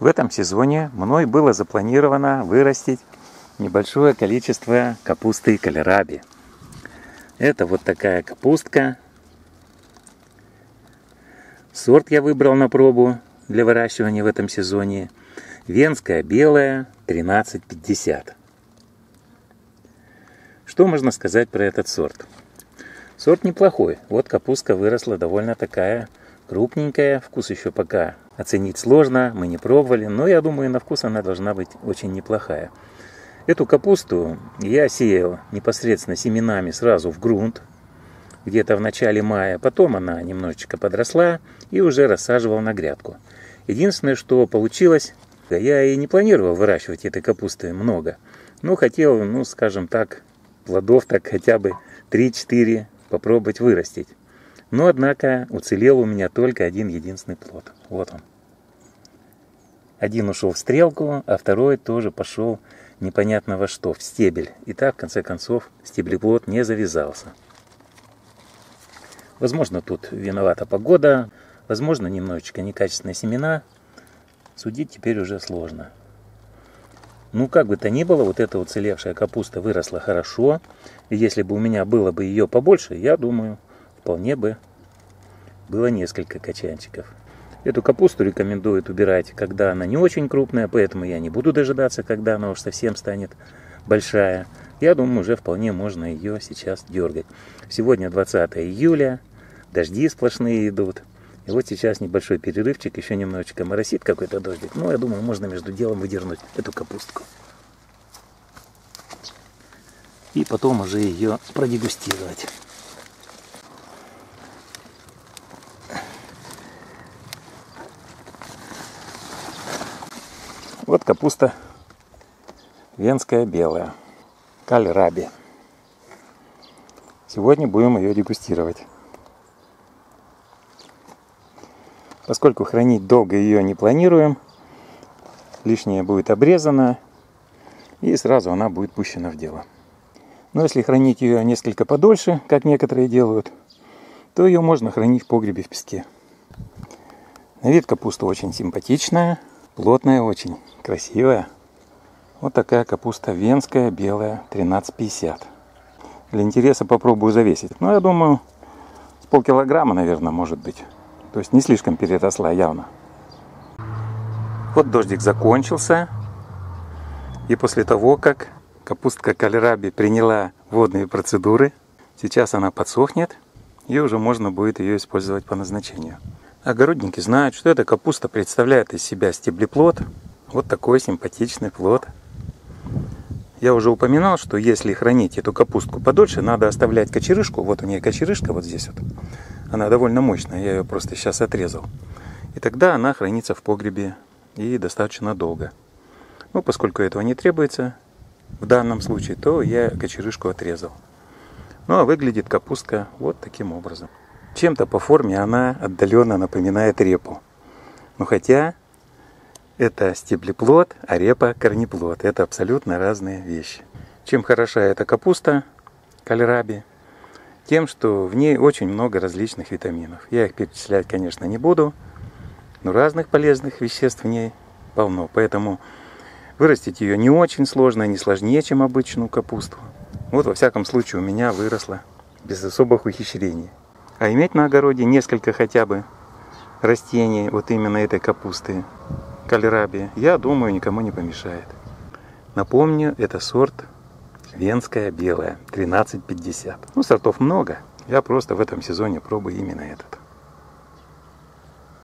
В этом сезоне мной было запланировано вырастить небольшое количество капусты и кальраби. Это вот такая капустка. Сорт я выбрал на пробу для выращивания в этом сезоне. Венская белая 1350. Что можно сказать про этот сорт? Сорт неплохой. Вот капустка выросла довольно такая крупненькая. Вкус еще пока оценить сложно, мы не пробовали, но я думаю, на вкус она должна быть очень неплохая. Эту капусту я сеял непосредственно семенами сразу в грунт, где-то в начале мая. Потом она немножечко подросла и уже рассаживал на грядку. Единственное, что получилось, я и не планировал выращивать этой капусты много. Но хотел, ну, скажем так, плодов так хотя бы 3-4 попробовать вырастить. Но, однако, уцелел у меня только один единственный плод. Вот он. Один ушел в стрелку, а второй тоже пошел непонятно во что, в стебель. И так, в конце концов, стеблеплод не завязался. Возможно, тут виновата погода, возможно, немножечко некачественные семена. Судить теперь уже сложно. Ну, как бы то ни было, вот эта уцелевшая капуста выросла хорошо. И если бы у меня было бы ее побольше, я думаю, вполне бы было несколько качанчиков. Эту капусту рекомендуют убирать, когда она не очень крупная, поэтому я не буду дожидаться, когда она уж совсем станет большая. Я думаю, уже вполне можно ее сейчас дергать. Сегодня 20 июля, дожди сплошные идут. И вот сейчас небольшой перерывчик, еще немножечко моросит какой-то дождик. Ну, я думаю, можно между делом выдернуть эту капустку. И потом уже ее продегустировать. Вот капуста венская белая, кальраби. Сегодня будем ее дегустировать. Поскольку хранить долго ее не планируем, лишнее будет обрезано, и сразу она будет пущена в дело. Но если хранить ее несколько подольше, как некоторые делают, то ее можно хранить в погребе в песке. На вид капуста очень симпатичная, плотная очень, красивая. Вот такая капуста венская, белая, 13,50. Для интереса попробую завесить. Ну, я думаю, с полкилограмма, наверное, может быть. То есть не слишком переросла явно. Вот дождик закончился. И после того, как капустка кальраби приняла водные процедуры, сейчас она подсохнет, и уже можно будет ее использовать по назначению. Огородники знают, что эта капуста представляет из себя стеблеплод. Вот такой симпатичный плод. Я уже упоминал, что если хранить эту капустку подольше, надо оставлять кочерышку. Вот у нее кочерышка вот здесь вот. Она довольно мощная, я ее просто сейчас отрезал. И тогда она хранится в погребе и достаточно долго. Ну, поскольку этого не требуется в данном случае, то я кочерышку отрезал. Ну, а выглядит капустка вот таким образом. Чем-то по форме она отдаленно напоминает репу. Но хотя это стеблеплод, а репа корнеплод. Это абсолютно разные вещи. Чем хороша эта капуста, кальраби, тем, что в ней очень много различных витаминов. Я их перечислять, конечно, не буду, но разных полезных веществ в ней полно. Поэтому вырастить ее не очень сложно, не сложнее, чем обычную капусту. Вот, во всяком случае, у меня выросла без особых ухищрений. А иметь на огороде несколько хотя бы растений вот именно этой капусты, кальраби, я думаю, никому не помешает. Напомню, это сорт Венская белая, 13,50. Ну, сортов много. Я просто в этом сезоне пробую именно этот.